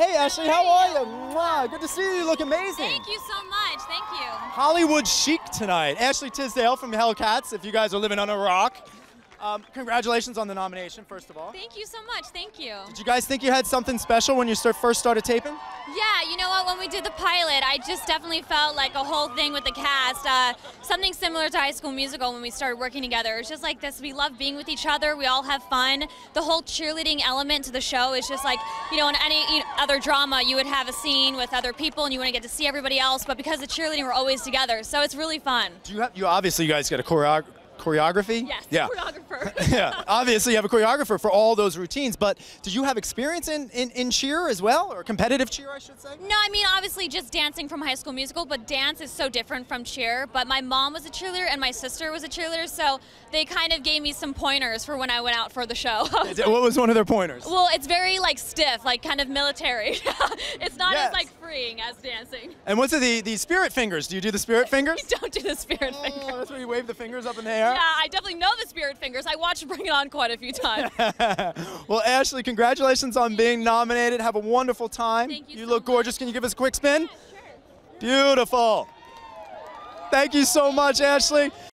Hey, Ashley, how are you? Mwah, good to see you. You look amazing. Thank you so much. Thank you. Hollywood chic tonight. Ashley Tisdale from Hellcats, if you guys are living on a rock. Um, congratulations on the nomination, first of all. Thank you so much. Thank you. Did you guys think you had something special when you start, first started taping? Yeah, you know what? When we did the pilot, I just definitely felt like a whole thing with the cast. Uh, something similar to High School Musical when we started working together. It's just like this. We love being with each other. We all have fun. The whole cheerleading element to the show is just like, you know, in any you know, other drama, you would have a scene with other people and you want to get to see everybody else. But because of cheerleading, we're always together. So it's really fun. Do you have, you obviously you guys got a choreog- choreography? Yes, Yeah. choreographer. yeah. Obviously, you have a choreographer for all those routines, but did you have experience in, in, in cheer as well, or competitive cheer, I should say? No, I mean obviously just dancing from High School Musical, but dance is so different from cheer. But my mom was a cheerleader and my sister was a cheerleader, so they kind of gave me some pointers for when I went out for the show. What was one of their pointers? well, it's very like stiff, like kind of military. it's not Yes. as like freeing as dancing. And what's it, the, the spirit fingers? Do you do the spirit fingers? Don't do the spirit Oh, finger. that's where you wave the fingers up in the air? Yeah, I definitely know the spirit fingers. I watched Bring It On quite a few times. well, Ashley, congratulations on being nominated. Have a wonderful time. Thank you You so look gorgeous. Can you give us a quick spin? Sure. Beautiful. Thank you so much, Ashley.